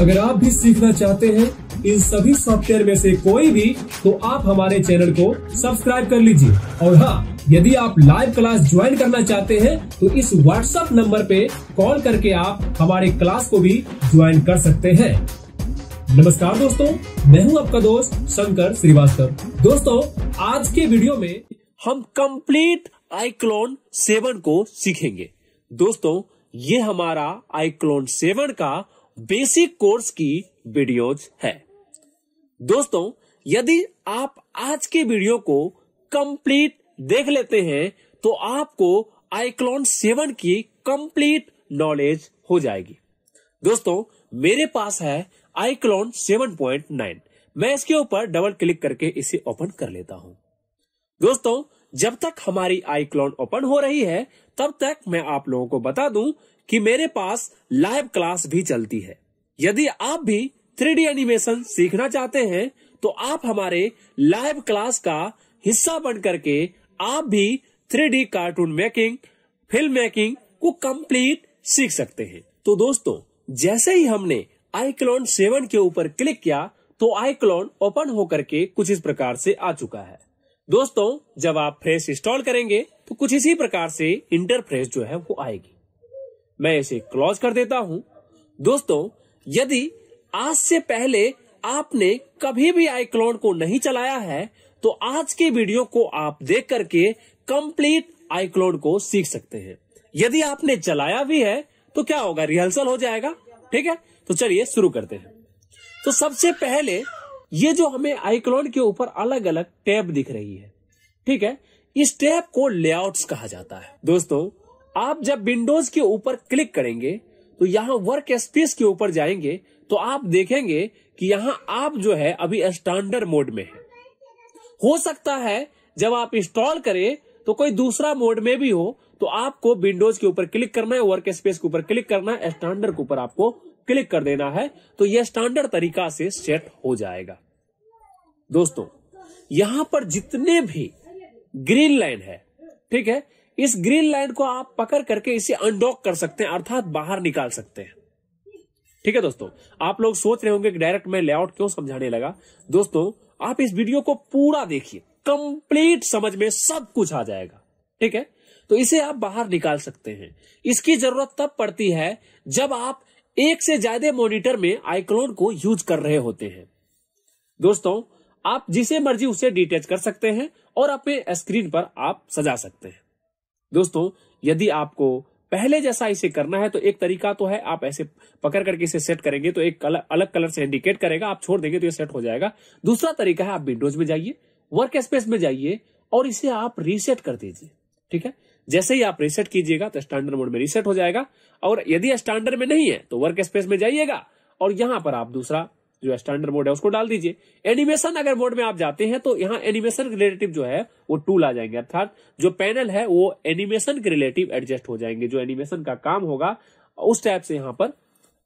अगर आप भी सीखना चाहते हैं इन सभी सॉफ्टवेयर में से कोई भी तो आप हमारे चैनल को सब्सक्राइब कर लीजिए। और हाँ यदि आप लाइव क्लास ज्वाइन करना चाहते हैं तो इस व्हाट्सएप नंबर पे कॉल करके आप हमारे क्लास को भी ज्वाइन कर सकते हैं। नमस्कार दोस्तों, मैं हूँ आपका दोस्त शंकर श्रीवास्तव। दोस्तों, आज के वीडियो में हम कंप्लीट आईक्लोन सेवन को सीखेंगे। दोस्तों, ये हमारा आईक्लोन सेवन का बेसिक कोर्स की वीडियोज़ है। दोस्तों, यदि आप आज के वीडियो को कंप्लीट देख लेते हैं तो आपको आईक्लॉन सेवन की कंप्लीट नॉलेज हो जाएगी। दोस्तों, मेरे पास है आईक्लॉन सेवन पॉइंट नाइन। मैं इसके ऊपर डबल क्लिक करके इसे ओपन कर लेता हूँ। दोस्तों, जब तक हमारी आईक्लॉन ओपन हो रही है, तब तक मैं आप लोगों को बता दूँ कि मेरे पास लाइव क्लास भी चलती है। यदि आप भी थ्री एनिमेशन सीखना चाहते हैं तो आप हमारे लाइव क्लास का हिस्सा बन करके आप भी three cartoon making film making को कंप्लीट सीख सकते हैं। तो दोस्तों, जैसे ही हमने आईक्लोन सेवन के ऊपर क्लिक किया तो आईक्लोन ओपन होकर के कुछ इस प्रकार से आ चुका है। दोस्तों, जब आप फ्रेश इंस्टॉल करेंगे तो कुछ इसी प्रकार से इंटरफ्रेस जो है वो आएगी। मैं इसे क्लोज कर देता हूँ। दोस्तों, यदि आज से पहले आपने कभी भी आईक्लोन को नहीं चलाया है तो आज के वीडियो को आप देख करके कंप्लीट आईक्लोन को सीख सकते हैं। यदि आपने चलाया भी है तो क्या होगा? रिहर्सल हो जाएगा, ठीक है? तो चलिए शुरू करते हैं। तो सबसे पहले, ये जो हमें आईक्लोन के ऊपर अलग अलग टैब दिख रही है, ठीक है? इस टैब को लेआउट्स कहा जाता है। दोस्तों आप जब विंडोज़ के ऊपर क्लिक करेंगे तो यहाँ वर्क स्पेस के ऊपर जाएँगे तो आप देखेंगे कि यहाँ आप जो है अभी स्टैंडर्ड मोड में है। हो सकता है जब आप इंस्टॉल करें तो कोई दूसरा मोड में भी हो तो आपको विंडोज़ के ऊपर क्लिक करना है वर्क स्पेस के ऊपर क्लिक करना है स्टैंडर्ड के ऊपर आपको क्लिक कर देना है तो यह स्टैंडर्ड तरीका से सेट हो जाएगा। दोस्तों, यहाँ पर जितने भी ग्रीन लाइन है, ठीक है इस ग्रीन लाइन को आप पकड़ करके इसे अनडॉक कर सकते हैं, अर्थात बाहर निकाल सकते हैं। ठीक है दोस्तों? आप लोग सोच रहे होंगे कि डायरेक्ट मैं लेआउट क्यों समझाने लगा? दोस्तों, आप इस वीडियो को पूरा देखिए, कंप्लीट समझ में सब कुछ आ जाएगा। ठीक है? तो इसे आप बाहर निकाल सकते हैं। इसकी ज़रूरत तब पड़ती है जब आप एक से ज़्यादा मॉनिटर में आईक्लोन को यूज़ कर रहे होते हैं। दोस्तों, आप जिसे मर्ज़ी उसे डिटेच कर सकते हैं और अपने स्क्रीन पर आप सजा सकते हैं। दोस्तों, यदि आपको पहले जैसा इसे करना है तो एक तरीका तो है, आप ऐसे पकड़ करके इसे सेट करेंगे तो एक अलग अलग कलर से इंडिकेट करेगा, आप छोड़ देंगे तो ये सेट हो जाएगा। दूसरा तरीका है, आप विंडोज़ में जाइए वर्क स्पेस में जाइए, और इसे आप रीसेट कर दीजिए, ठीक है? जैसे ही आप रीसेट कीजिएगा तो स्टैंडर्ड मोड में रीसेट हो जाएगा, और यदि स्टैंडर्ड में नहीं है तो वर्क स्पेस में जाइएगा, और यहाँ पर आप दूसरा जो स्टैंडर्ड मोड है, उसको डाल दीजिए। एनिमेशन अगर मोड में आप जाते हैं तो यहाँ एनिमेशन रिलेटिव जो है, वो टूल आ जाएँगे, अर्थात जो पैनल है, वो एनिमेशन के रिलेटिव एडजस्ट हो जाएँगे। जो एनिमेशन का काम होगा, उस टाइप से यहाँ पर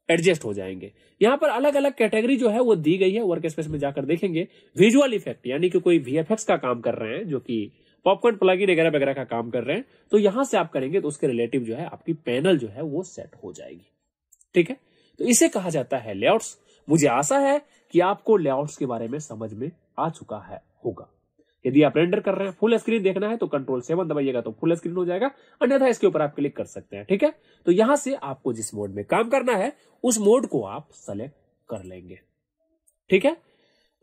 एडजस्ट हो जाएँगे। यहाँ पर अलग अलग कैटेगरी जो है, वो दी गई है वर्क स्पेस में जाकर देखेंगे। विजुअल इफ़ेक्ट यानी कि कोई वीएफएक्स का काम कर रहे हैं, जो कि पॉपकॉर्न प्लगइन वगैरह वगैरह का काम कर रहे हैं तो यहाँ से आप करेंगे तो उसके रिलेटिव जो है, आपकी पैनल जो है, वो सेट हो जाएगी। ठीक है? तो इसे कहा जाता है लेआउट्स मुझे आशा है कि आपको लेआउट्स के बारे में समझ में आ चुका है, होगा। यदि आप रेंडर कर रहे हैं फुल स्क्रीन देखना है तो कंट्रोल सेवन दबाइएगा तो फुल स्क्रीन हो जाएगा। अन्यथा इसके ऊपर आप क्लिक कर सकते हैं, ठीक है? तो यहाँ से आपको जिस मोड में काम करना है, उस मोड को आप सेलेक्ट कर लेंगे, ठीक है?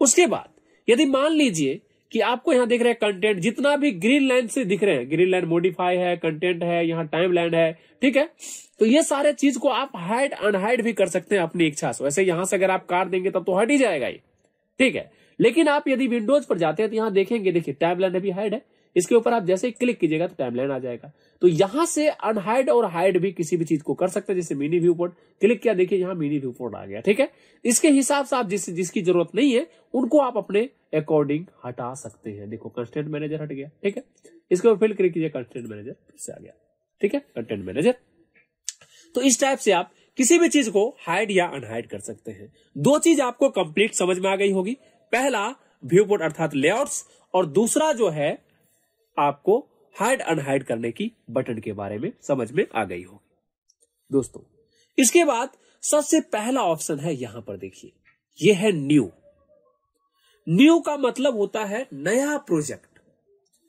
उसके बाद, यदि मान लीजिए कि आपको यहाँ देख रहे हैं कंटेंट जितना भी ग्रीन लाइन से दिख रहे हैं ग्रीन लाइन मोडिफाई है कंटेंट है, यहाँ टाइम लाइन है, ठीक है? तो ये सारे चीज़ को आप हाइड अनहाइड भी कर सकते हैं अपनी इच्छा से। वैसे यहाँ से अगर आप कार देंगे, तब तो हट ही जाएगा ये, ठीक है? लेकिन आप यदि विंडोज़ पर जाते हैं तो यहाँ देखेंगे, देखिए टाइम लाइन अभी हाइड है। इसके ऊपर आप जैसे क्लिक कीजिएगा तो टाइमलाइन आ जाएगा। तो यहाँ से अनहाइड और हाइड भी किसी भी चीज़ को कर सकते हैं, जैसे मिनी व्यू पोर्ट क्लिक किया, देखिए यहाँ मिनी व्यू पोर्ट आ गया, ठीक है? इसके हिसाब से आप जिस, जिसकी ज़रूरत नहीं है, उनको आप अपने अकॉर्डिंग हटा सकते हैं। देखो कंस्टेंट मैनेजर हट गया, ठीक है? इसके ऊपर फिर क्लिक कीजिए कंस्टेंट मैनेजर फिर से आ गया, ठीक है? कंटेंट मैनेजर तो इस टाइप से आप किसी भी चीज़ को हाइड या अनहाइड कर सकते हैं। दो चीज़ आपको कंप्लीट समझ में आ गई होगी। पहला व्यू पोर्ट अर्थात लेआउट्स और दूसरा जो है आपको हाइड अनहाइड करने की बटन के बारे में समझ में आ गई होगी। दोस्तों, इसके बाद सबसे पहला ऑप्शन है यहाँ पर देखिए। यह है न्यू न्यू का मतलब होता है नया प्रोजेक्ट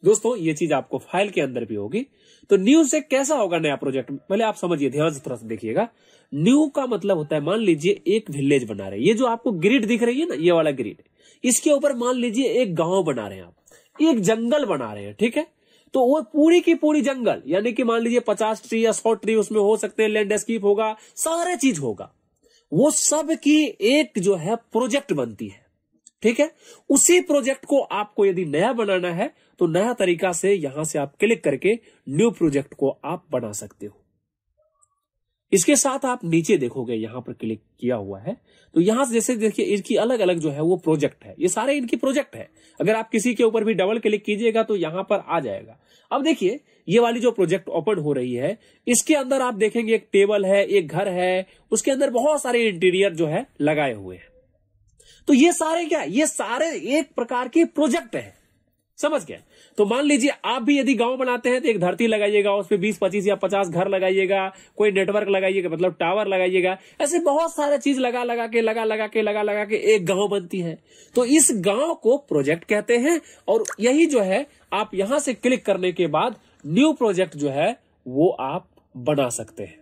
दोस्तों, ये चीज़ आपको फ़ाइल के अंदर भी होगी। तो न्यू से कैसा होगा नया प्रोजेक्ट पहले आप समझिए, ध्यान से थोड़ा सा देखिएगा। न्यू का मतलब होता है, मान लीजिए एक विलेज बना रहे ये जो आपको ग्रिड दिख रही है ना, ये वाला ग्रिड इसके ऊपर मान लीजिए एक गाँव बना रहे हैं आप। एक जंगल बना रहे हैं, ठीक है? तो वो पूरी की पूरी जंगल, यानी कि मान लीजिए पचास ट्री या सौ ट्री उसमें हो सकते हैं लैंडस्केप होगा, सारे चीज़ होगा। वो सब की एक जो है प्रोजेक्ट बनती है, ठीक है? उसी प्रोजेक्ट को आपको यदि नया बनाना है तो नया तरीका से यहाँ से आप क्लिक करके न्यू प्रोजेक्ट को आप बना सकते हो। इसके साथ आप नीचे देखोगे, यहाँ पर क्लिक किया हुआ है। तो यहाँ से जैसे देखिए, इनकी अलग अलग जो है वो प्रोजेक्ट है। ये सारे इनकी प्रोजेक्ट है। अगर आप किसी के ऊपर भी डबल क्लिक कीजिएगा तो यहाँ पर आ जाएगा। अब देखिए, ये वाली जो प्रोजेक्ट ओपन हो रही है, इसके अंदर आप देखेंगे एक टेबल है, एक घर है, उसके अंदर बहुत सारे इंटीरियर जो है लगाए हुए हैं। तो ये सारे क्या ये सारे एक प्रकार के प्रोजेक्ट है। समझ गए। तो मान लीजिए, आप भी यदि गाँव बनाते हैं तो एक धरती लगाइएगा, उस पर बीस, पच्चीस या पचास घर लगाइएगा, कोई नेटवर्क लगाइएगा मतलब टावर लगाइएगा, ऐसे बहुत सारे चीज़ लगा लगा के, लगा लगा के, लगा लगा के एक गाँव बनती है। तो इस गाँव को प्रोजेक्ट कहते हैं, और यही जो है, आप यहाँ से क्लिक करने के बाद न्यू प्रोजेक्ट जो है, वो आप बना सकते हैं।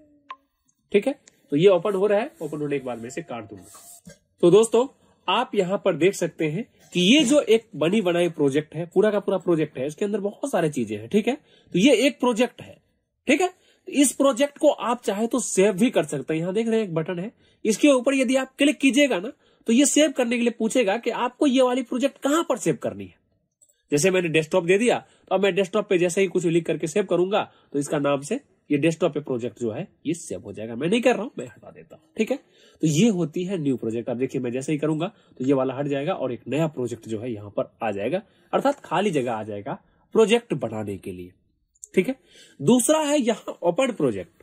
ठीक है? तो ये ओपन हो रहा है ओपन होने के बाद में से काट दूँगा। तो दोस्तों, आप यहाँ पर देख सकते हैं कि ये जो एक बनी बनाई प्रोजेक्ट है, पूरा का पूरा प्रोजेक्ट है, इसके अंदर बहुत सारे चीज़ें हैं, ठीक है? तो ये एक प्रोजेक्ट है, ठीक है? तो इस प्रोजेक्ट को आप चाहे तो सेव भी कर सकते हैं। यहाँ देख रहे हैं एक बटन है, इसके ऊपर यदि आप क्लिक कीजिएगा ना तो ये सेव करने के लिए पूछेगा कि आपको ये वाली प्रोजेक्ट कहाँ पर सेव करनी है? जैसे मैंने डेस्कटॉप दे दिया तो अब मैं डेस्कटॉप पे जैसे ही कुछ लिख करके सेव करूँगा तो इसका नाम से ये डेस्कटॉप पे प्रोजेक्ट जो है, ये सेव हो जाएगा। मैं नहीं कर रहा हूँ, मैं हटा देता हूँ, ठीक है? तो ये होती है न्यू प्रोजेक्ट अब देखिए, मैं जैसे ही करूँगा तो ये वाला हट जाएगा और एक नया प्रोजेक्ट जो है यहाँ पर आ जाएगा। अर्थात खाली जगह आ जाएगा प्रोजेक्ट बनाने के लिए, ठीक है? दूसरा है यहाँ ओपन प्रोजेक्ट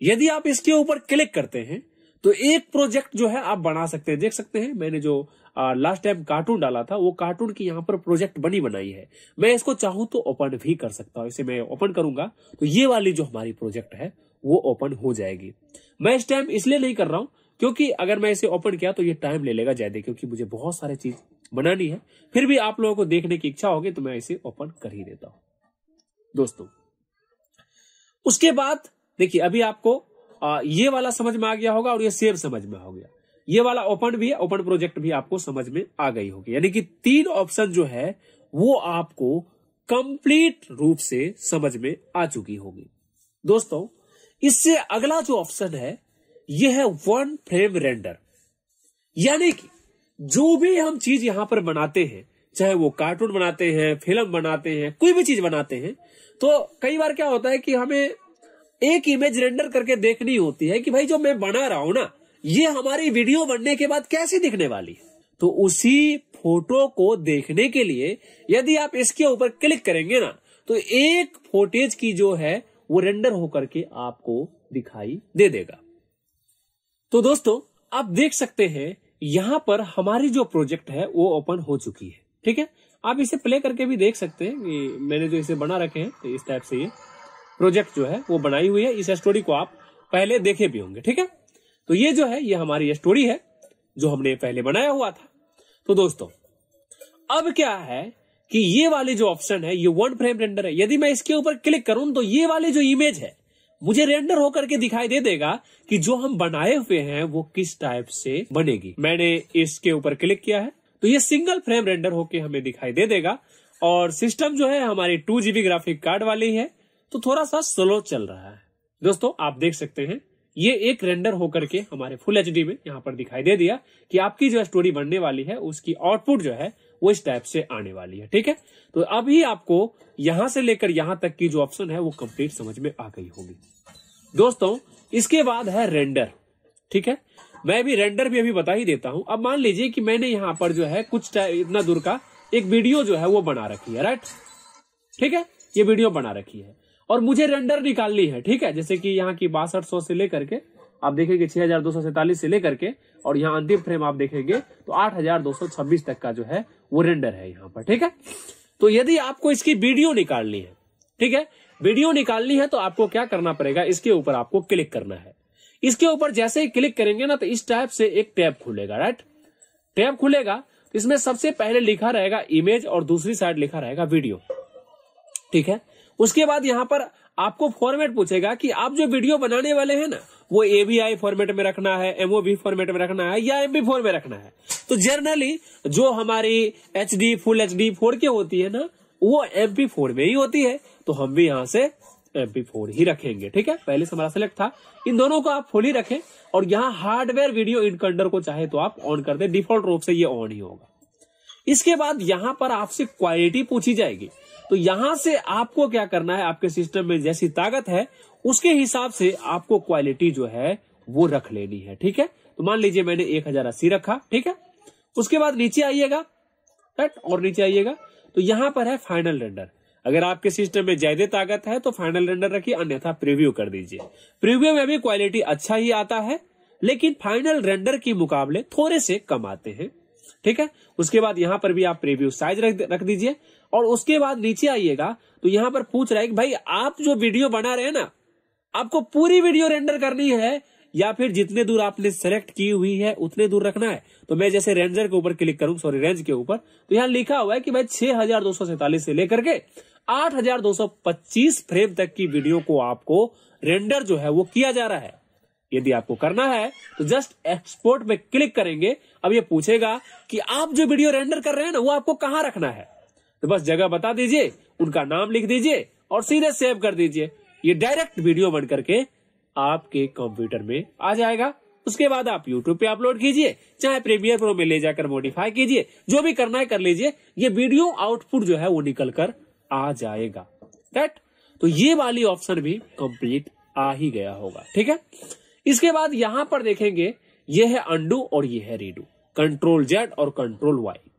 यदि आप इसके ऊपर क्लिक करते हैं तो एक प्रोजेक्ट जो है आप बना सकते हैं। देख सकते हैं, मैंने जो लास्ट टाइम कार्टून डाला था, वो कार्टून की यहाँ पर प्रोजेक्ट बनी बनाई है। मैं इसको चाहूँ तो ओपन भी कर सकता हूँ, इसे मैं ओपन करूँगा। तो ये वाली जो हमारी प्रोजेक्ट है, वो ओपन हो जाएगी। मैं इस टाइम इसलिए नहीं कर रहा हूँ, क्योंकि अगर मैं इसे ओपन किया तो ये टाइम ले लेगा ज़्यादा क्योंकि मुझे बहुत सारे चीज़ बनानी है। फिर भी आप लोगों को देखने की इच्छा होगी तो मैं इसे ओपन कर ही देता हूँ। दोस्तों, उसके बाद देखिए, अभी आपको ये वाला समझ में आ गया होगा और ये सेम समझ में आ गया। ये वाला ओपन भी है, ओपन प्रोजेक्ट भी आपको समझ में आ गई होगी। यानी कि तीन ऑप्शन जो है, वो आपको कंप्लीट रूप से समझ में आ चुकी होगी। दोस्तों, इससे अगला जो ऑप्शन है, ये है वन फ्रेम रेंडर। यानी कि जो भी हम चीज़ यहाँ पर बनाते हैं, चाहे वो कार्टून बनाते हैं, फ़िल्म बनाते हैं, कोई भी चीज़ बनाते हैं तो कई बार क्या होता है कि हमें एक इमेज रेंडर करके देखनी होती है कि भाई जो मैं बना रहा हूँ ना ये हमारी वीडियो बनने के बाद कैसी दिखने वाली तो उसी फ़ोटो को देखने के लिए यदि आप इसके ऊपर क्लिक करेंगे ना तो एक फोटेज की जो है, वो रेंडर होकर के आपको दिखाई दे देगा। तो दोस्तों, आप देख सकते हैं, यहाँ पर हमारी जो प्रोजेक्ट है, वो ओपन हो चुकी है। ठीक है? आप इसे प्ले करके भी देख सकते हैं। कि मैंने जो इसे बना रखे हैं तो इस टाइप से ये प्रोजेक्ट जो है, वो बनाई हुई है। इस स्टोरी को आप पहले देखे भी होंगे। ठीक है? तो ये जो है, ये हमारी ये स्टोरी है, जो हमने पहले बनाया हुआ था। तो दोस्तों, अब क्या है कि ये वाले जो ऑप्शन है, ये वन फ्रेम रेंडर है। यदि मैं इसके ऊपर क्लिक करूँ तो ये वाले जो इमेज है, मुझे रेंडर होकर के दिखाई दे देगा कि जो हम बनाए हुए हैं, वो किस टाइप से बनेगी। मैंने इसके ऊपर क्लिक किया है तो ये सिंगल फ्रेम रेंडर होके हमें दिखाई दे देगा। और सिस्टम जो है, हमारी टू जीबी ग्राफिक कार्ड वाली है तो थोड़ा सा स्लो चल रहा है। दोस्तों, आप देख सकते हैं ये एक रेंडर होकर के हमारे फुल एचडी में यहाँ पर दिखाई दे दिया कि आपकी जो स्टोरी बनने वाली है, उसकी आउटपुट जो है, वो इस टाइप से आने वाली है, ठीक है? तो अभी आपको यहाँ से लेकर यहाँ तक की जो ऑप्शन है, वो कंप्लीट समझ में आ गई होगी। दोस्तों, इसके बाद है रेंडर ठीक है? मैं भी रेंडर भी अभी बता ही देता हूँ। अब मान लीजिए कि मैंने यहाँ पर जो है, कुछ इतना दूर का एक वीडियो जो है, वो बना रखी है राइट ठीक है? ये वीडियो बना रखी है। और मुझे रेंडर निकालनी है, ठीक है? जैसे कि यहाँ की बासठ सौ से लेकर के, आप देखेंगे छह हज़ार दो सौ सैतालीस से लेकर के, और यहाँ अंतिम फ्रेम आप देखेंगे तो आठ हज़ार दो सौ छब्बीस तक का जो है, वो रेंडर है यहाँ पर, ठीक है? तो यदि आपको इसकी वीडियो निकालनी है, ठीक है? वीडियो निकालनी है तो आपको क्या करना पड़ेगा? इसके ऊपर आपको क्लिक करना है। इसके ऊपर जैसे ही क्लिक करेंगे ना तो इस टाइप से एक टैब खुलेगा राइट टैब खुलेगा तो इसमें सबसे पहले लिखा रहेगा इमेज और दूसरी साइड लिखा रहेगा वीडियो ठीक है? उसके बाद यहाँ पर आपको फॉर्मेट पूछेगा कि आप जो वीडियो बनाने वाले हैं ना, वो एवीआई फॉर्मेट में रखना है एमओबी फॉर्मेट में रखना है या एमबी फोर में रखना है। तो जनरली जो हमारी H D full H D four K होती है ना, वो एमपी फोर में ही होती है। तो हम भी यहाँ से एमपी फोर ही रखेंगे, ठीक है? पहले से हमारा सेलेक्ट था। इन दोनों को आप फुल ही रखें और यहाँ हार्डवेयर वीडियो इनकंडर को चाहे तो आप ऑन कर दे। डिफ़ॉल्ट रूप से ये ऑन ही होगा। इसके बाद यहाँ पर आपसे क्वालिटी पूछी जाएगी। तो यहाँ से आपको क्या करना है? आपके सिस्टम में जैसी ताकत है उसके हिसाब से आपको क्वालिटी जो है वो रख लेनी है ठीक है? तो मान लीजिए मैंने एक हज़ार अस्सी रखा ठीक है? उसके बाद नीचे आइएगा राइट और नीचे आइएगा तो यहाँ पर है फाइनल रेंडर अगर आपके सिस्टम में ज़्यादा ताकत है तो फाइनल रेंडर रखिए अन्यथा प्रीव्यू कर दीजिए। प्रीव्यू में भी क्वालिटी अच्छा ही आता है लेकिन फाइनल रेंडर के मुकाबले थोड़े से कम आते हैं ठीक है? उसके बाद यहाँ पर भी आप प्रीव्यू साइज़ रख, रख दीजिए। और उसके बाद नीचे आइएगा तो यहाँ पर पूछ रहा है कि भाई, आप जो वीडियो बना रहे हैं ना, आपको पूरी वीडियो रेंडर करनी है, या फिर जितने दूर आपने सेलेक्ट की हुई है, उतने दूर रखना है? तो मैं जैसे रेंजर के ऊपर क्लिक करूँ सॉरी रेंज के ऊपर तो यहाँ लिखा हुआ है कि भाई, छह सौ लेकर के आठ हज़ार दो सौ पच्चीस फ्रेम तक की वीडियो को आपको रेंडर जो है वो किया जा रहा है। यदि आपको करना है तो जस्ट एक्सपोर्ट में क्लिक करेंगे। अब ये पूछेगा कि आप जो वीडियो रेंडर कर रहे हैं ना, वो आपको कहाँ रखना है? तो बस जगह बता दीजिए, उनका नाम लिख दीजिए और सीधे सेव कर दीजिए। ये डायरेक्ट वीडियो बन करके आपके कंप्यूटर में आ जाएगा। उसके बाद आप यूट्यूब पे अपलोड कीजिए, चाहे प्रीमियर प्रो में ले जाकर मॉडिफाई कीजिए, जो भी करना है कर लीजिए। ये वीडियो आउटपुट जो है वो निकल कर आ जाएगा। राइट तो ये वाली ऑप्शन भी कंप्लीट आ ही गया होगा। ठीक है? इसके बाद यहाँ पर देखेंगे, ये है अंडू और ये है रीडू। कंट्रोल जेड और कंट्रोल वाई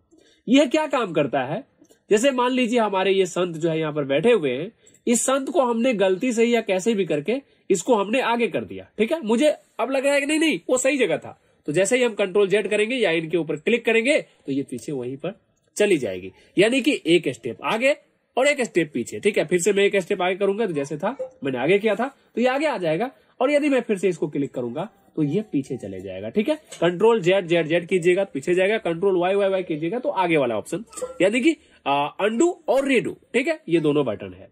यह क्या काम करता है? जैसे मान लीजिए हमारे ये संत जो है यहाँ पर बैठे हुए हैं, इस संत को हमने गलती से या कैसे भी करके इसको हमने आगे कर दिया, ठीक है? मुझे अब लग रहा है कि नहीं नहीं, वो सही जगह था। तो जैसे ही हम कंट्रोल जेड करेंगे या इनके ऊपर क्लिक करेंगे तो ये पीछे वहीं पर चली जाएगी। यानी कि एक स्टेप आगे और एक स्टेप पीछे, ठीक है? फिर से मैं एक स्टेप आगे करूँगा तो जैसे था, मैंने आगे किया था तो ये आगे आ जाएगा। और यदि मैं फिर से इसको क्लिक करूँगा तो ये पीछे चले जाएगा, ठीक है? कंट्रोल जेड जेड जेड कीजिएगा तो पीछे जाएगा कंट्रोल वाई वाई वाई कीजिएगा तो आगे वाला ऑप्शन यानी कि अंडू और रेडू, ठीक है? ये दोनों बटन है।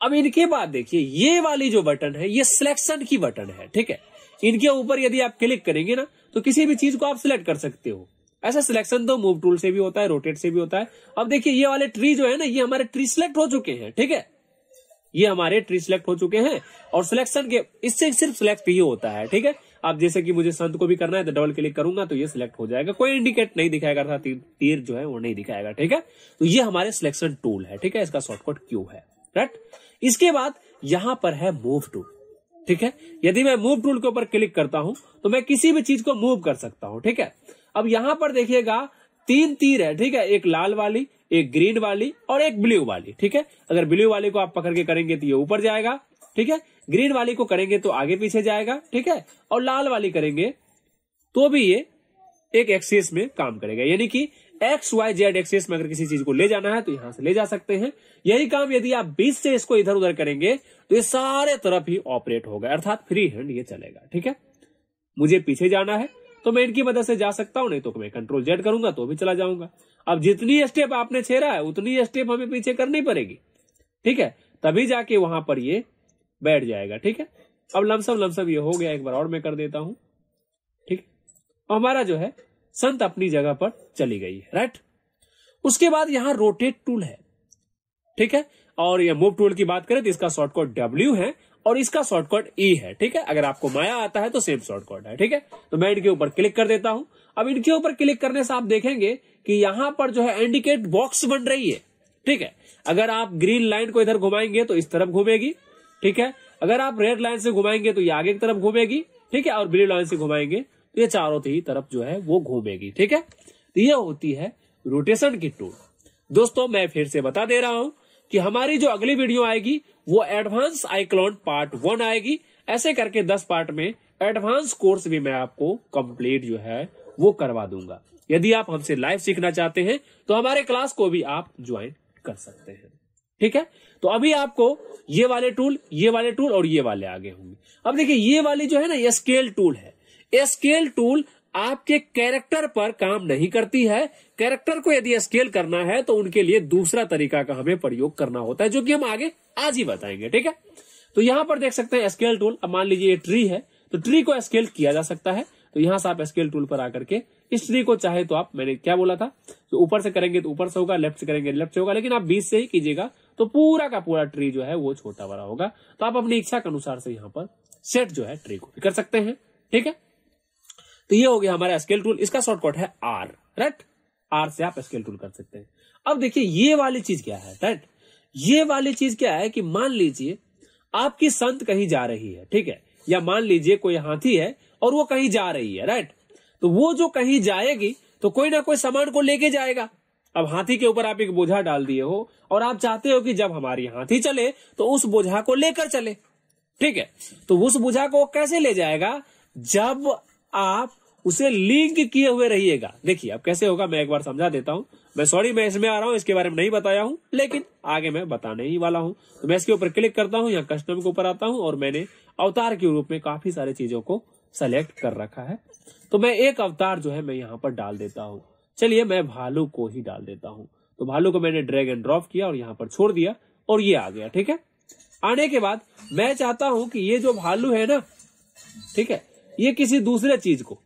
अब इनके बाद देखिए, ये वाली जो बटन है, ये सिलेक्शन की बटन है, ठीक है? इनके ऊपर यदि आप क्लिक करेंगे ना तो किसी भी चीज़ को आप सिलेक्ट कर सकते हो। ऐसा सिलेक्शन तो मूव टूल से भी होता है, रोटेट से भी होता है। अब देखिए, ये वाले ट्री जो है ना, ये हमारे ट्री सिलेक्ट हो चुके हैं, ठीक है? ये हमारे ट्री सिलेक्ट हो चुके हैं, और सिलेक्शन के, इससे सिर्फ़ सिलेक्ट ही होता है, ठीक है? अब जैसे कि मुझे संत को भी करना है तो डबल क्लिक करूँगा तो ये सिलेक्ट हो जाएगा। कोई इंडिकेट नहीं दिखाएगा, अर्थात तीर जो है वो नहीं दिखाएगा, ठीक है? तो ये हमारे सिलेक्शन टूल है, ठीक है? इसका शॉर्टकट क्यू है राइट इसके बाद यहाँ पर है मूव टूल ठीक है? यदि मैं मूव टूल के ऊपर क्लिक करता हूँ तो मैं किसी भी चीज़ को मूव कर सकता हूँ, ठीक है? अब यहाँ पर देखिएगा, तीन तीर है, ठीक है? एक लाल वाली, एक ग्रीन वाली और एक ब्लू वाली, ठीक है? अगर ब्लू वाली को आप पकड़ के करेंगे तो ये ऊपर जाएगा, ठीक है? ग्रीन वाली को करेंगे तो आगे पीछे जाएगा, ठीक है? और लाल वाली करेंगे तो भी ये एक एक्सेस में काम करेगा। यानी कि एक्स वाई जेड एक्सेस में अगर किसी चीज़ को ले जाना है तो यहाँ से ले जा सकते हैं। यही काम यदि आप बीच से इसको इधर उधर करेंगे तो ये सारे तरफ़ ही ऑपरेट होगा। अर्थात फ्री हैंड ये चलेगा, ठीक है? मुझे पीछे जाना है तो मैं इनकी मदद से जा सकता हूँ, नहीं तो मैं कंट्रोल जेड करूँगा तो भी चला जाऊँगा। अब जितनी स्टेप आपने छेड़ा है, उतनी स्टेप हमें पीछे करनी पड़ेगी, ठीक है? तभी जाके वहाँ पर ये बैठ जाएगा, ठीक है? अब लमसम लमसम ये हो गया, एक बार और मैं कर देता हूँ, ठीक? हमारा जो है, संत अपनी जगह पर चली गई है राइट उसके बाद यहाँ रोटेट टूल है, ठीक है? और ये मूव टूल की बात करें तो इसका शॉर्टकट डब्ल्यू है और इसका शॉर्टकट ई है, ठीक है? अगर आपको माया आता है तो सेम शॉर्टकट है, ठीक है? तो मैं इनके ऊपर क्लिक कर देता हूँ। अब इनके ऊपर क्लिक करने से आप देखेंगे कि यहाँ पर जो है इंडिकेट बॉक्स बन रही है, ठीक है? अगर आप ग्रीन लाइन को इधर घुमाएँगे तो इस तरफ़ घूमेगी ठीक है? अगर आप रेड लाइन से घुमाएँगे तो ये आगे की तरफ़ घूमेगी, ठीक है? और ब्लू लाइन से घुमाएँगे तो ये चारों ही तरफ़ जो है वो घूमेगी, ठीक है? तो ये होती है रोटेशन की टूल दोस्तों, मैं फिर से बता दे रहा हूँ कि हमारी जो अगली वीडियो आएगी, वो एडवांस आईक्लॉन पार्ट वन आएगी। ऐसे करके दस पार्ट में एडवांस कोर्स भी मैं आपको कंप्लीट जो है वो करवा दूँगा। यदि आप हमसे लाइव सीखना चाहते हैं तो हमारे क्लास को भी आप ज्वाइन कर सकते हैं। ठीक है? तो अभी आपको ये वाले टूल ये वाले टूल और ये वाले आगे होंगे। अब देखिए, ये वाली जो है ना स्केल टूल है। स्केल टूल आपके कैरेक्टर पर काम नहीं करती है। कैरेक्टर को यदि स्केल करना है तो उनके लिए दूसरा तरीका का हमें प्रयोग करना होता है, जो कि हम आगे आज ही बताएँगे, ठीक है? तो यहाँ पर देख सकते हैं स्केल टूल अब मान लीजिए ये ट्री है तो ट्री को स्केल किया जा सकता है। तो यहाँ से आप स्केल टूल पर आकर के इस ट्री को चाहे तो आप, मैंने क्या बोला था? तो ऊपर से करेंगे तो ऊपर से होगा, लेफ़्ट से करेंगे, लेफ़्ट से होगा, लेकिन आप बीच से ही कीजिएगा तो पूरा का पूरा ट्री जो है वो छोटा बड़ा होगा। तो आप अपनी इच्छा के अनुसार से यहाँ पर सेट जो है ट्री को कर सकते हैं, ठीक है? तो ये हो गया हमारा स्केल टूल इसका शॉर्टकट है आर राइट आर से आप स्केल टूल कर सकते हैं। अब देखिए, ये वाली चीज़ क्या है राइट ये वाली चीज़ क्या है कि मान लीजिए आपकी संत कहीं जा रही है, ठीक है? या मान लीजिए कोई हाथी है और वो कहीं जा रही है राइट तो वो जो कहीं जाएगी तो कोई ना कोई सामान को लेके जाएगा। अब हाथी के ऊपर आप एक बोझा डाल दिए हो, और आप चाहते हो कि जब हमारी हाथी चले तो उस बोझा को लेकर चले। ठीक है? तो उस बोझा को कैसे ले जाएगा? जब आप उसे लिंक किए हुए रहिएगा। देखिए, अब कैसे होगा, मैं एक बार समझा देता हूँ। मैं सॉरी, मैं इसमें आ रहा हूँ, इसके बारे में नहीं बताया हूँ, लेकिन आगे मैं बताने ही वाला हूँ। तो मैं इसके ऊपर क्लिक करता हूँ या कस्टम के ऊपर आता हूँ, और मैंने अवतार के रूप में काफ़ी सारी चीज़ों को सेलेक्ट कर रखा है। तो मैं एक अवतार जो है मैं यहाँ पर डाल देता हूँ। चलिए मैं भालू को ही डाल देता हूँ। तो भालू को मैंने ड्रैग एंड ड्रॉप किया और यहाँ पर छोड़ दिया और ये आ गया, ठीक है? आने के बाद मैं चाहता हूँ कि ये जो भालू है ना, ठीक है, ये किसी दूसरे चीज़ को।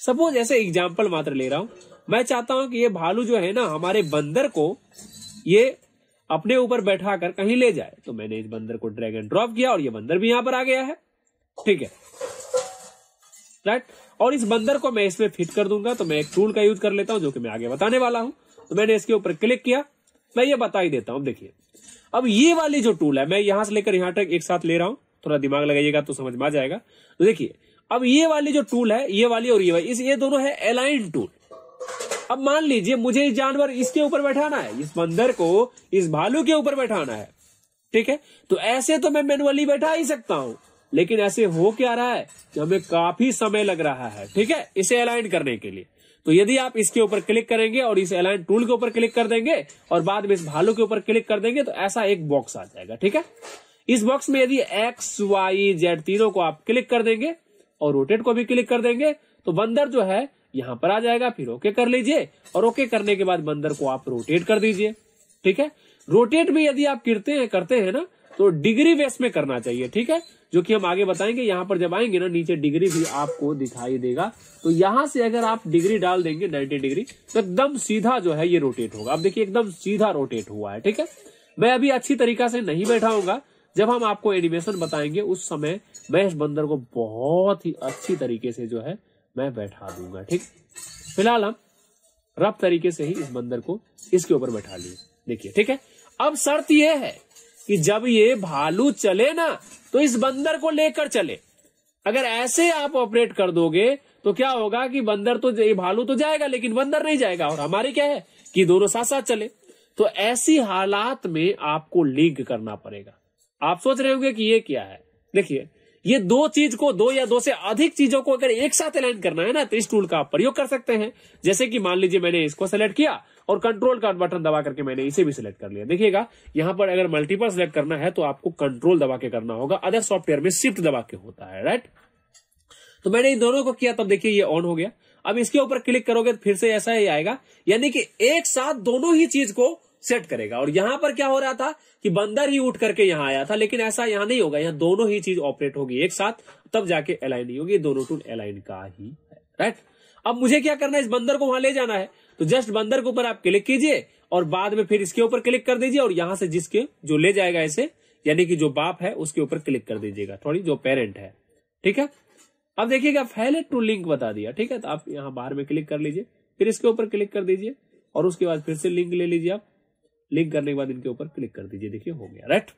सपोज़ ऐसे एग्ज़ाम्पल मात्र ले रहा हूँ। मैं चाहता हूँ कि ये भालू जो है ना, हमारे बंदर को ये अपने ऊपर बैठा कर कहीं ले जाए। तो मैंने इस बंदर को ड्रैग एंड ड्रॉप किया और ये बंदर भी यहाँ पर आ गया है, ठीक है? राइट और इस बंदर को मैं इसमें फिट कर दूँगा तो मैं एक टूल का यूज़ कर लेता हूँ, जो कि मैं आगे बताने वाला हूँ। तो मैंने इसके ऊपर क्लिक किया, मैं ये बता ही देता हूँ देखिए। अब ये वाली जो टूल है, मैं यहाँ से लेकर यहाँ तक एक साथ ले रहा हूँ, थोड़ा दिमाग लगाइएगा तो समझ में आ जाएगा। तो देखिए, अब ये वाली जो टूल है, ये वाली और ये वाली, इस, ये दोनों है अलाइन टूल। अब मान लीजिए, मुझे इस जानवर, इसके ऊपर बैठाना है, इस बंदर को इस भालू के ऊपर बैठाना है, ठीक है? तो ऐसे तो मैं मैनुअली बैठा ही सकता हूँ। लेकिन ऐसे हो क्या रहा है कि हमें काफ़ी समय लग रहा है, ठीक है? इसे अलाइन करने के लिए। तो यदि आप इसके ऊपर क्लिक करेंगे और इस अलाइन टूल के ऊपर क्लिक कर देंगे और बाद में इस भालू के ऊपर क्लिक कर देंगे तो ऐसा एक बॉक्स आ जाएगा, ठीक है? इस बॉक्स में यदि एक्स वाई जेड तीनों को आप क्लिक कर देंगे और रोटेट को भी क्लिक कर देंगे तो बंदर जो है यहाँ पर आ जाएगा, फिर ओके कर लीजिए और ओके करने के बाद बंदर को आप रोटेट कर दीजिए, ठीक है? रोटेट भी यदि आप करते हैं करते हैं ना तो डिग्री बेस में करना चाहिए, ठीक है? जो कि हम आगे बताएँगे, यहाँ पर जब आएँगे ना, नीचे डिग्री भी आपको दिखाई देगा। तो यहाँ से अगर आप डिग्री डाल देंगे 90 डिग्री तो एकदम सीधा जो है ये रोटेट होगा। अब देखिए, एकदम सीधा रोटेट हुआ है, ठीक है? मैं अभी अच्छी तरीका से नहीं बैठा बैठाऊँगा जब हम आपको एनिमेशन बताएँगे, उस समय मैं इस बंदर को बहुत ही अच्छी तरीके से जो है मैं बैठा दूँगा, ठीक? फ़िलहाल हम रफ तरीके से ही इस बंदर को इसके ऊपर बैठा लिए। देखिए, ठीक है? अब शर्त यह है कि जब ये भालू चले ना तो इस बंदर को लेकर चले। अगर ऐसे आप ऑपरेट कर दोगे तो क्या होगा कि बंदर तो ये भालू तो जाएगा, लेकिन बंदर नहीं जाएगा। और हमारी क्या है कि दोनों साथ साथ चले। तो ऐसी हालात में आपको लिंक करना पड़ेगा। आप सोच रहे होंगे कि ये क्या है? देखिए, ये दो चीज़ को, दो या दो से अधिक चीज़ों को अगर एक साथ अलाइन करना है ना तो इस टूल का आप प्रयोग कर सकते हैं। जैसे कि मान लीजिए मैंने इसको सेलेक्ट किया और कंट्रोल का बटन दबा करके मैंने इसे भी सिलेक्ट कर लिया। देखिएगा, यहाँ पर अगर मल्टीपल सिलेक्ट करना है तो आपको कंट्रोल दबा के करना होगा अदर सॉफ्टवेयर में शिफ्ट दबा के होता है राइट तो मैंने इन दोनों को किया, तब देखिए ये ऑन हो गया। अब इसके ऊपर क्लिक करोगे तो फिर से ऐसा ही आएगा, यानी कि एक साथ दोनों ही चीज़ को सेट करेगा। और यहाँ पर क्या हो रहा था कि बंदर ही उठ करके यहाँ आया था, लेकिन ऐसा यहाँ नहीं होगा, यहाँ दोनों ही चीज़ ऑपरेट होगी एक साथ, तब जाके अलाइन होगी, दोनों टूल अलाइन का ही है राइट अब मुझे क्या करना है, इस बंदर को वहाँ ले जाना है। तो जस्ट बंदर के ऊपर आप क्लिक कीजिए और बाद में फिर इसके ऊपर क्लिक कर दीजिए और यहाँ से जिसके जो ले जाएगा इसे, यानी कि जो बाप है, उसके ऊपर क्लिक कर दीजिएगा। थोड़ी जो पेरेंट है। ठीक है? अब देखिएगा फैले टू लिंक बता दिया। ठीक है? तो आप यहाँ बाहर में क्लिक कर लीजिए। फिर इसके ऊपर क्लिक कर दीजिए और उसके बाद फिर से लिंक ले लीजिए आप। लिंक करने के बाद इनके ऊपर क्लिक कर दीजिए। देखिए, हो गया। राइट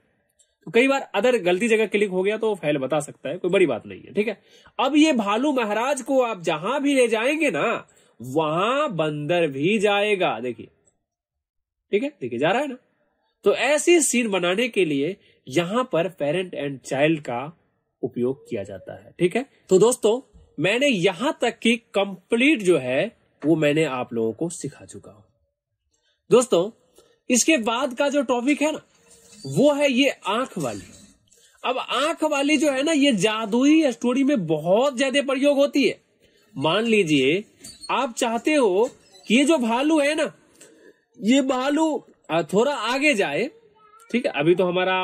तो कई बार अदर गलती जगह क्लिक हो गया तो फ़ाइल बता सकता है। कोई बड़ी बात नहीं है। ठीक है? अब ये भालू महाराज को आप जहाँ भी ले जाएँगे ना वहाँ बंदर भी जाएगा। देखिए। ठीक है? देखिए, जा रहा है ना? तो ऐसी सीन बनाने के लिए यहाँ पर पेरेंट एंड चाइल्ड का उपयोग किया जाता है। ठीक है? तो दोस्तों, मैंने यहाँ तक की कंप्लीट जो है, वो मैंने आप लोगों को सिखा चुका हूँ। दोस्तों, इसके बाद का जो टॉपिक है ना, वो है ये आँख वाली। अब आँख वाली जो है ना, ये जादुई स्टोरी में बहुत ज़्यादा प्रयोग होती है। मान लीजिए आप चाहते हो कि ये जो भालू है ना, ये भालू थोड़ा आगे जाए, ठीक है? अभी तो हमारा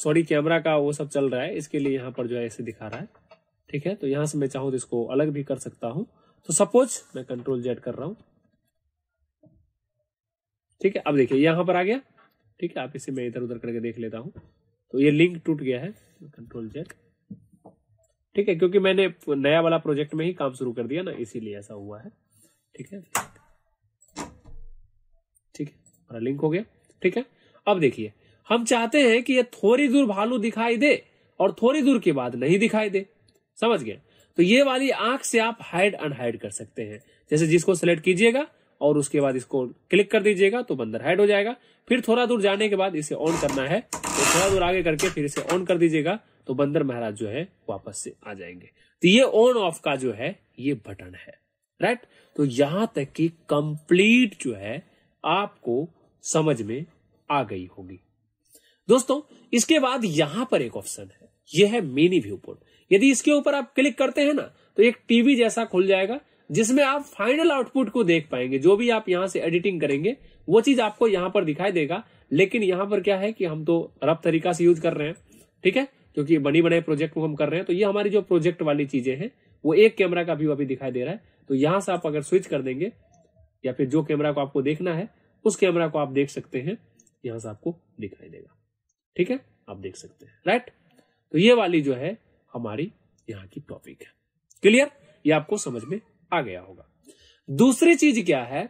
सॉरी कैमरा का वो सब चल रहा है, इसके लिए यहाँ पर जो है ऐसे दिखा रहा है, ठीक है? तो यहाँ से मैं चाहूँ तो इसको अलग भी कर सकता हूँ। तो सपोज़ मैं कंट्रोल जेड कर रहा हूँ, ठीक है? अब देखिए यहाँ पर आ गया, ठीक है? आप इसे मैं इधर उधर करके देख लेता हूँ। तो ये लिंक टूट गया है कंट्रोल जेड ठीक है, क्योंकि मैंने नया वाला प्रोजेक्ट में ही काम शुरू कर दिया ना, इसीलिए ऐसा हुआ है। ठीक है? ठीक है लिंक हो गया। ठीक है? अब देखिए, हम चाहते हैं कि ये थोड़ी दूर भालू दिखाई दे और थोड़ी दूर के बाद नहीं दिखाई दे। समझ गए? तो ये वाली आँख से आप हाइड अनहाइड कर सकते हैं। जैसे जिसको सेलेक्ट कीजिएगा और उसके बाद इसको क्लिक कर दीजिएगा तो बंदर हाइड हो जाएगा। फिर थोड़ा दूर जाने के बाद इसे ऑन करना है। तो थोड़ा दूर आगे करके फिर इसे ऑन कर दीजिएगा। तो बंदर महाराज जो है वापस से आ जाएँगे। तो ये ऑन ऑफ़ का जो है, ये बटन है राइट तो यहाँ तक कि कंप्लीट जो है, आपको समझ में आ गई होगी। दोस्तों, इसके बाद यहाँ पर एक ऑप्शन है। यह है मिनी व्यू पोर्ट यदि इसके ऊपर आप क्लिक करते हैं ना तो एक टीवी जैसा खुल जाएगा, जिसमें आप फाइनल आउटपुट को देख पाएँगे। जो भी आप यहाँ से एडिटिंग करेंगे, वो चीज़ आपको यहाँ पर दिखाई देगा। लेकिन यहाँ पर क्या है कि हम तो रफ तरीका से यूज़ कर रहे हैं, ठीक है? क्योंकि बनी बने प्रोजेक्ट को हम कर रहे हैं तो ये हमारी जो प्रोजेक्ट वाली चीज़ें हैं, वो एक कैमरा का व्यू अभी दिखाई दे रहा है। तो यहाँ से आप अगर स्विच कर देंगे, या फिर जो कैमरा को आपको देखना है, उस कैमरा को आप देख सकते हैं। यहाँ से आपको दिखाई देगा। ठीक है? आप देख सकते हैं। राइट तो ये वाली जो है, हमारी यहाँ की टॉपिक है। क्लियर ये आपको समझ में आ गया होगा। दूसरी चीज़ क्या है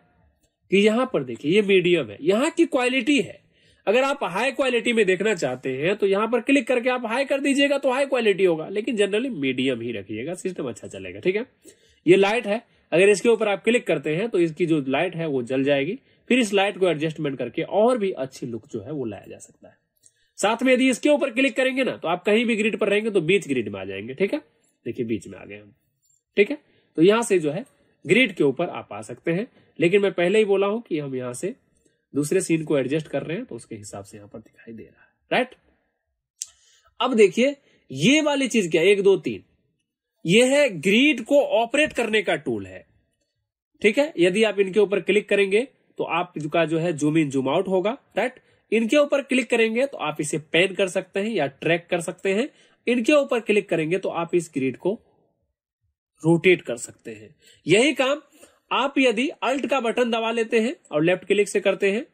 कि यहाँ पर देखिए, ये मीडियम है। यहाँ की क्वालिटी है। अगर आप हाई क्वालिटी में देखना चाहते हैं तो यहाँ पर क्लिक करके आप हाई कर दीजिएगा तो हाई क्वालिटी होगा। लेकिन जनरली मीडियम ही रखिएगा सिस्टम अच्छा चलेगा, ठीक है? ये लाइट है। अगर इसके ऊपर आप क्लिक करते हैं तो इसकी जो लाइट है, वो जल जाएगी। फिर इस लाइट को एडजस्टमेंट करके और भी अच्छी लुक जो है, वो लाया जा सकता है। साथ में यदि इसके ऊपर क्लिक करेंगे ना तो आप कहीं भी ग्रिड पर रहेंगे तो बीच ग्रिड में आ जाएँगे, ठीक है? देखिए, बीच में आ गए हम, ठीक है? तो यहाँ से जो है ग्रिड के ऊपर आप आ सकते हैं। लेकिन मैं पहले ही बोला हूँ कि हम यहाँ से दूसरे सीन को एडजस्ट कर रहे हैं तो उसके हिसाब से यहाँ पर दिखाई दे रहा है। राइट अब देखिए, ये वाली चीज़ क्या एक, दो, तीन। ये है ग्रीड को ऑपरेट करने का टूल है। ठीक है? यदि आप इनके ऊपर क्लिक करेंगे तो आपका जो है जूम इन जूम आउट होगा। राइट इनके ऊपर क्लिक करेंगे तो आप इसे पेन कर सकते हैं या ट्रैक कर सकते हैं। इनके ऊपर क्लिक करेंगे तो आप इस ग्रीड को रोटेट कर सकते हैं। यही काम आप यदि अल्ट का बटन दबा लेते हैं और लेफ़्ट क्लिक से करते हैं,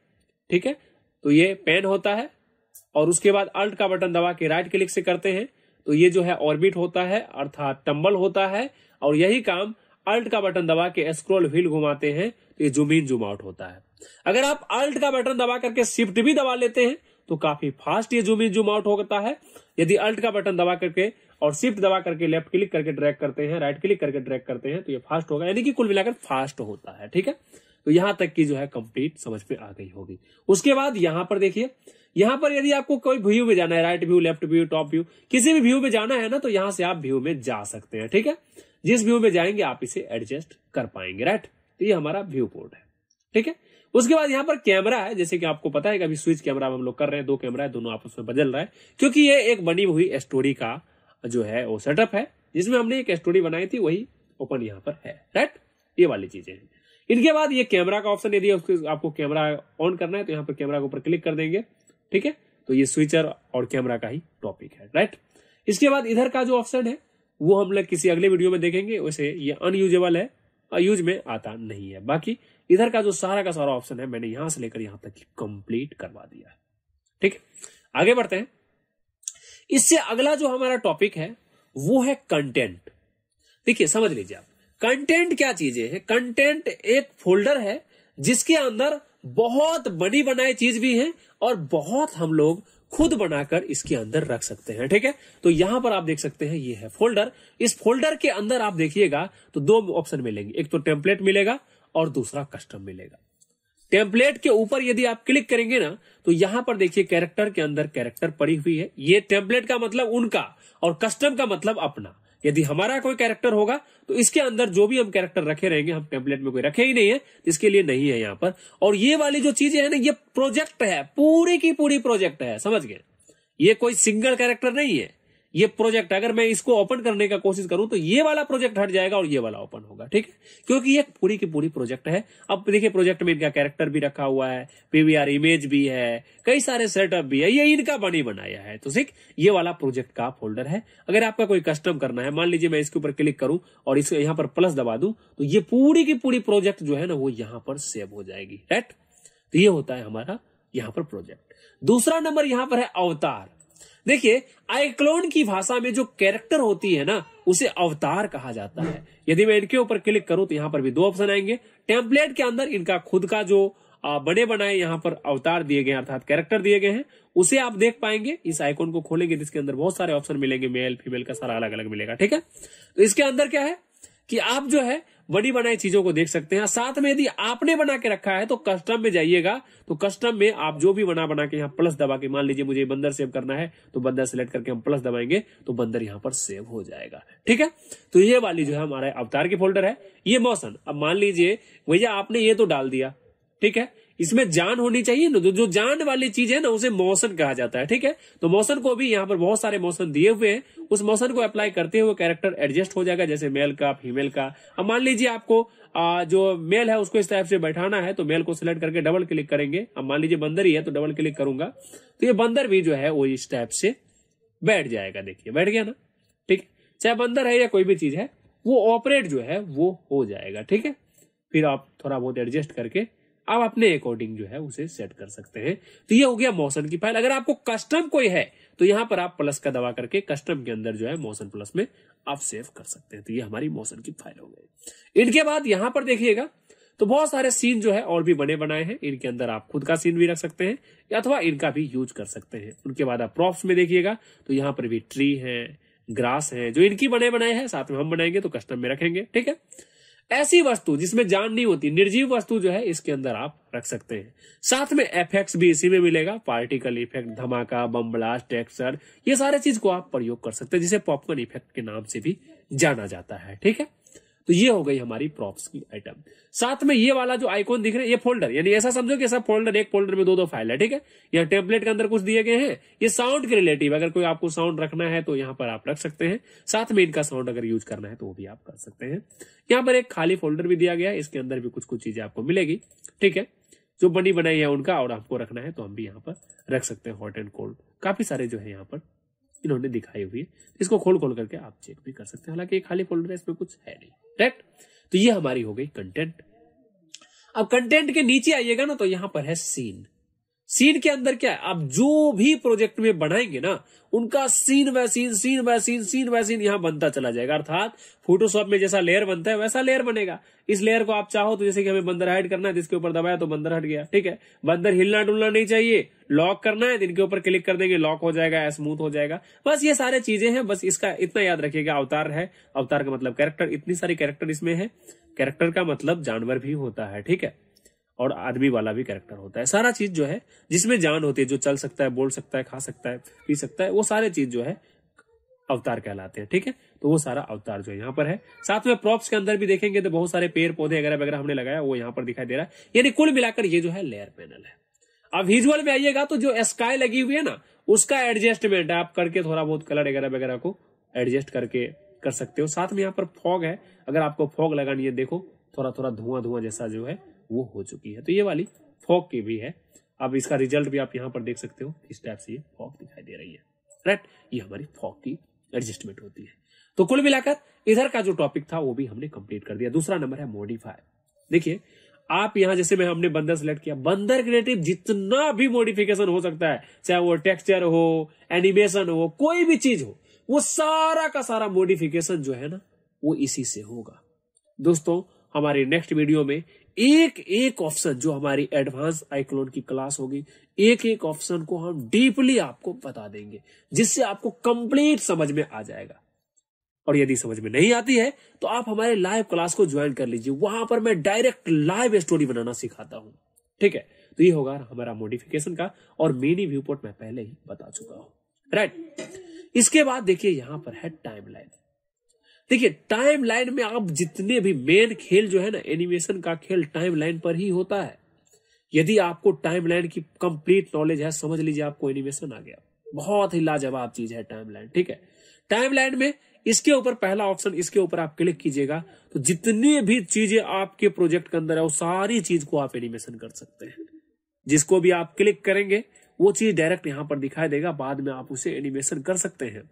ठीक है? तो ये पेन होता है और उसके बाद अल्ट का बटन दबा के राइट क्लिक से करते हैं तो ये जो है ऑर्बिट होता है, अर्थात टम्बल होता है और यही काम अल्ट का बटन दबा के स्क्रोल व्हील घुमाते हैं तो ये जूम इन जूम आउट होता है। अगर आप अल्ट का बटन दबा करके शिफ्ट भी दबा लेते हैं तो काफ़ी फास्ट ये जूम इन जूम आउट होता है। यदि अल्ट का बटन दबा करके और शिफ्ट दबा करके लेफ़्ट क्लिक करके ड्रैग करते हैं राइट क्लिक करके ड्रैग करते हैं तो ये फास्ट होगा। यानी कि कुल मिलाकर फास्ट होता है, ठीक है? तो यहाँ तक की जो है कंप्लीट समझ में आ गई होगी। उसके बाद यहाँ पर देखिए, यहाँ पर यदि आपको कोई व्यू में जाना है right view left view top view किसी भी व्यू में जाना है ना तो यहाँ से आप व्यू में जा सकते हैं, ठीक है? जिस व्यू में जाएँगे, आप इसे एडजस्ट कर पाएँगे राइट तो ये हमारा व्यू पोर्ट है, ठीक है? उसके बाद यहाँ पर कैमरा है, जैसे कि आपको पता है कि अभी स्विच कैमरा हम लोग कर रहे हैं, दो कैमरा है, दोनों आपस में बदल रहा है, क्योंकि ये एक बनी हुई स्टोरी का जो है, वो सेटअप है, जिसमें हमने एक स्टोरी बनाई थी, वही ओपन यहाँ पर है राइट ये वाली चीज़ें हैं। इनके बाद ये कैमरा का ऑप्शन यदि आपको कैमरा ऑन करना है तो यहाँ पर कैमरा के ऊपर क्लिक कर देंगे, ठीक है? तो ये स्विचर और कैमरा का ही टॉपिक है राइट इसके बाद इधर का जो ऑप्शन है, वो हम लोग किसी अगले वीडियो में देखेंगे, वैसे ये अनयूजेबल है यूज़ में आता नहीं है। बाकी इधर का जो सारा का सारा ऑप्शन है, मैंने यहाँ से लेकर यहाँ तक कंप्लीट करवा दिया, ठीक है? आगे बढ़ते हैं। इससे अगला जो हमारा टॉपिक है, वो है कंटेंट देखिए, समझ लीजिए आप। कंटेंट क्या चीज़ें है? कंटेंट एक फोल्डर है, जिसके अंदर बहुत बड़ी बनाई चीज़ भी है और बहुत हम लोग खुद बनाकर इसके अंदर रख सकते हैं, ठीक है? तो यहाँ पर आप देख सकते हैं, ये है फोल्डर इस फोल्डर के अंदर आप देखिएगा तो दो ऑप्शन मिलेंगे। एक तो टेम्पलेट मिलेगा और दूसरा कस्टम मिलेगा। टेम्पलेट के ऊपर यदि आप क्लिक करेंगे ना तो यहाँ पर देखिए कैरेक्टर के अंदर कैरेक्टर पड़ी हुई है। ये टेम्पलेट का मतलब उनका और कस्टम का मतलब अपना। यदि हमारा कोई कैरेक्टर होगा तो इसके अंदर जो भी हम कैरेक्टर रखे रहेंगे, हम टेम्पलेट में कोई रखे ही नहीं है, इसके लिए नहीं है यहाँ पर। और ये वाली जो चीज़ें है ना, ये प्रोजेक्ट है, पूरी की पूरी प्रोजेक्ट है, समझ गए? ये कोई सिंगल कैरेक्टर नहीं है। ये प्रोजेक्ट अगर मैं इसको ओपन करने का कोशिश करूँ तो ये वाला प्रोजेक्ट हट जाएगा और ये वाला ओपन होगा, ठीक है? क्योंकि ये पूरी की पूरी प्रोजेक्ट है। अब देखिए, प्रोजेक्ट में इनका कैरेक्टर भी रखा हुआ है, पीवीआर इमेज भी है, कई सारे सेटअप भी है, ये इनका बनी बनाया है। तो ठीक ये वाला प्रोजेक्ट का फोल्डर है। अगर आपका कोई कस्टम करना है, मान लीजिए मैं इसके ऊपर क्लिक करूँ और इसको यहाँ पर प्लस दबा दूँ तो ये पूरी की पूरी प्रोजेक्ट जो है ना, वो यहाँ पर सेव हो जाएगी, राइट? तो ये होता है हमारा यहाँ पर प्रोजेक्ट। दूसरा नंबर यहाँ पर है अवतार। देखिए, आइक्लोन की भाषा में जो कैरेक्टर होती है ना, उसे अवतार कहा जाता है। यदि मैं इनके ऊपर क्लिक करूँ तो यहाँ पर भी दो ऑप्शन आएँगे। टेम्पलेट के अंदर इनका खुद का जो बने बनाए यहाँ पर अवतार दिए गए अर्थात कैरेक्टर दिए गए हैं, उसे आप देख पाएँगे। इस आइकॉन को खोलेंगे, जिसके अंदर बहुत सारे ऑप्शन मिलेंगे मेल फीमेल का सारा अलग अलग मिलेगा, ठीक है? तो इसके अंदर क्या है कि आप जो है बड़ी बनाई चीज़ों को देख सकते हैं। साथ में यदि आपने बना के रखा है तो कस्टम में जाइएगा। तो कस्टम में आप जो भी बना बना के यहाँ प्लस दबा के, मान लीजिए मुझे बंदर सेव करना है तो बंदर सेलेक्ट करके हम प्लस दबाएँगे तो बंदर यहाँ पर सेव हो जाएगा। ठीक है? तो ये वाली जो है हमारा अवतार की फोल्डर है। ये मौसम, अब मान लीजिए, भैया आपने ये तो डाल दिया। ठीक है? इसमें जान होनी चाहिए ना जो जान वाली चीज़ है ना उसे मौसम कहा जाता है ठीक है? तो मौसम को भी यहाँ पर बहुत सारे मौसम दिए हुए हैं। उस मौसम को अप्लाई करते हुए कैरेक्टर एडजस्ट हो जाएगा जैसे मेल का फीमेल का। अब मान लीजिए आपको आ, जो मेल है उसको इस टाइप से बैठाना है तो मेल को सिलेक्ट करके डबल क्लिक करेंगे। अब मान लीजिए बंदर ही है तो डबल क्लिक करूँगा। तो ये बंदर भी जो है वो इस टाइप से बैठ जाएगा देखिए बैठ गया ना ठीक? चाहे बंदर है या कोई भी चीज़ है वो ऑपरेट जो है वो हो जाएगा ठीक है? फिर आप थोड़ा बहुत एडजस्ट करके आप अपने अकॉर्डिंग जो है उसे सेट कर सकते हैं। तो ये हो गया मौसम की फ़ाइल अगर आपको कस्टम कोई है तो यहाँ पर आप प्लस का दबा करके कस्टम के अंदर जो है मौसम प्लस में आप सेव कर सकते हैं। तो ये हमारी मौसम की फ़ाइल हो गई। इनके बाद यहाँ पर देखिएगा तो बहुत सारे सीन जो है और भी बने बनाए हैं। इनके अंदर आप खुद का सीन भी रख सकते हैं अथवा इनका भी यूज़ कर सकते हैं। उनके बाद आप प्रॉप्स में देखिएगा तो यहाँ पर भी ट्री है ग्रास है, जो इनकी बने बनाए हैं, साथ में हम बनाएँगे तो कस्टम में रखेंगे। ठीक है? ऐसी वस्तु जिसमें जान नहीं होती, निर्जीव वस्तु जो है, इसके अंदर आप रख सकते हैं। साथ में एफेक्ट भी इसी में मिलेगा, पार्टिकल इफ़ेक्ट, धमाका, बम ब्लास्ट टेक्सचर ये सारे चीज़ को आप प्रयोग कर सकते हैं, जिसे पॉपकॉर्न इफ़ेक्ट के नाम से भी जाना जाता है, ठीक है? तो ये हो गई हमारी प्रॉप्स की आइटम साथ में ये वाला जो आइकॉन दिख रहे हैं, ये फोल्डर यानी ऐसा समझो कि सब फोल्डर एक फोल्डर में दो दो फ़ाइल है, ठीक है? यहाँ टेम्पलेट के अंदर कुछ दिए गए हैं, ये साउंड के रिलेटिव अगर कोई आपको साउंड रखना है तो यहाँ पर आप रख सकते हैं। साथ में इनका साउंड अगर यूज़ करना है तो वो भी आप कर सकते हैं। यहाँ पर एक खाली फोल्डर भी दिया गया है, इसके अंदर भी कुछ कुछ चीज़ें आपको मिलेगी, ठीक है? जो बनी बनाई है उनका, और आपको रखना है तो हम भी यहाँ पर रख सकते हैं हॉट एंड कोल्ड काफ़ी सारे जो है यहाँ पर इन्होंने दिखाई हुई है। इसको खोल खोल करके आप चेक भी कर सकते हैं। हालाँकि खाली फोल्डर है, इसमें कुछ है नहीं। राइट तो ये हमारी हो गई कंटेंट अब कंटेंट के नीचे आइएगा ना तो यहाँ पर है सीन सीन के अंदर क्या है? आप जो भी प्रोजेक्ट में बनाएँगे ना, उनका सीन व सीन सीन व सीन सीन व सीन यहाँ बनता चला जाएगा। अर्थात फोटोशॉप में जैसा लेयर बनता है, वैसा लेयर बनेगा। इस लेयर को आप चाहो तो जैसे कि हमें बंदर हाइड करना है जिसके ऊपर दबाया तो बंदर हट गया, ठीक है? बंदर हिलना डुलना नहीं चाहिए। लॉक करना है जिनके ऊपर क्लिक कर देंगे लॉक हो जाएगा स्मूथ हो जाएगा। बस ये सारे चीज़ें हैं, बस इसका इतना याद रखिएगा, अवतार है। अवतार का मतलब कैरेक्टर इतनी सारी कैरेक्टर इसमें है। कैरेक्टर का मतलब जानवर भी होता है, ठीक है? और आदमी वाला भी कैरेक्टर होता है। सारा चीज़ जो है, जिसमें जान होती है, जो चल सकता है, बोल सकता है, खा सकता है, पी सकता है, वो सारे चीज़ जो है, अवतार कहलाते हैं, ठीक है? तो वो सारा अवतार जो है यहाँ पर है। साथ में प्रॉप्स के अंदर भी देखेंगे तो बहुत सारे पेड़ पौधे वगैरह वगैरह हमने लगाया, वो यहाँ पर दिखाई दे रहा है। यानी कुल मिलाकर ये जो है लेयर पैनल है। अब विजुअल में आइएगा तो जो स्काई लगी हुई है ना, उसका एडजस्टमेंट आप करके थोड़ा बहुत कलर वगैरह वगैरह को एडजस्ट करके कर सकते हो। साथ में यहाँ पर फॉग है। अगर आपको फॉग लगानी है, देखो थोड़ा थोड़ा धुआँ धुआँ जैसा जो है वो हो चुकी है। तो ये वाली फॉक की भी है। अब इसका रिज़ल्ट भी आप यहाँ पर देख सकते हो। इस टाइप से ये फॉग दिखाई दे रही है। राइट ये हमारी फॉग की एडजस्टमेंट होती है। तो कुल मिलाकर इधर का जो टॉपिक था, वो भी हमने कंप्लीट कर दिया। दूसरा नंबर है मॉडिफाई देखिए, आप यहाँ जैसे मैं हमने बंदर सेलेक्ट किया, बंदर क्रिएटिव जितना भी मॉडिफिकेशन हो सकता है, चाहे वो टेक्सचर हो एनिमेशन हो, कोई भी चीज़ हो, वो सारा का सारा मॉडिफिकेशन जो है ना, वो इसी से होगा। दोस्तों, हमारे नेक्स्ट वीडियो में एक एक ऑप्शन जो हमारी एडवांस आइक्लोन की क्लास होगी एक एक ऑप्शन को हम डीपली आपको बता देंगे, जिससे आपको कंप्लीट समझ में आ जाएगा। और यदि समझ में नहीं आती है तो आप हमारे लाइव क्लास को ज्वाइन कर लीजिए। वहाँ पर मैं डायरेक्ट लाइव स्टोरी बनाना सिखाता हूँ। ठीक है? तो ये होगा हमारा मॉडिफिकेशन का, और मिनी व्यू पोर्ट मैं पहले ही बता चुका हूँ। राइट इसके बाद देखिए यहाँ पर है टाइमलाइन देखिए टाइम लाइन में आप जितने भी मेन खेल जो है ना एनिमेशन का खेल टाइम लाइन पर ही होता है। यदि आपको टाइम लाइन की कंप्लीट नॉलेज है, समझ लीजिए आपको एनिमेशन आ गया। बहुत ही लाजवाब चीज़ है टाइम लाइन ठीक है? टाइम लाइन में इसके ऊपर पहला ऑप्शन इसके ऊपर आप क्लिक कीजिएगा तो जितनी भी चीज़ें आपके प्रोजेक्ट के अंदर है, वो सारी चीज़ को आप एनिमेशन कर सकते हैं। जिसको भी आप क्लिक करेंगे, वो चीज़ डायरेक्ट यहाँ पर दिखाई देगा, बाद में आप उसे एनिमेशन कर सकते हैं।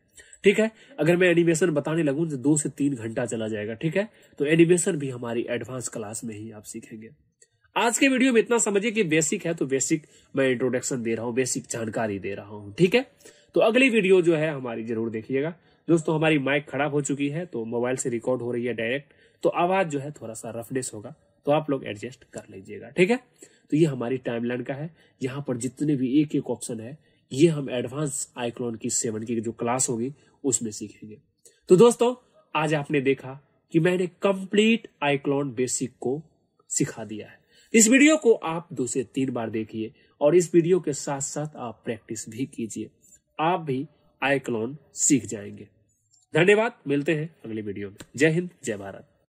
ठीक है? अगर मैं एनिमेशन बताने लगूं तो दो से तीन घंटा चला जाएगा, ठीक है? तो एनिमेशन भी हमारी एडवांस क्लास में ही आप सीखेंगे। आज के वीडियो में इतना समझिए कि बेसिक है तो बेसिक मैं इंट्रोडक्शन दे रहा हूँ बेसिक जानकारी दे रहा हूँ, ठीक है? तो अगली वीडियो जो है, हमारी ज़रूर देखिएगा। दोस्तों, हमारी माइक खराब हो चुकी है तो मोबाइल से रिकॉर्ड हो रही है डायरेक्ट तो आवाज़ जो है थोड़ा सा रफनेस होगा तो आप लोग एडजस्ट कर लीजिएगा, ठीक है? तो ये हमारी टाइमलाइन का है। यहाँ पर जितने भी एक एक ऑप्शन है, ये हम एडवांस आईक्लोन की सेवन की जो क्लास होगी उसमें सीखेंगे। तो दोस्तों, आज आपने देखा कि मैंने कंप्लीट आईक्लॉन बेसिक को सिखा दिया है। इस वीडियो को आप दो से तीन बार देखिए और इस वीडियो के साथ साथ आप प्रैक्टिस भी कीजिए। आप भी आईक्लॉन सीख जाएँगे। धन्यवाद, मिलते हैं अगले वीडियो में। जय हिंद, जय भारत।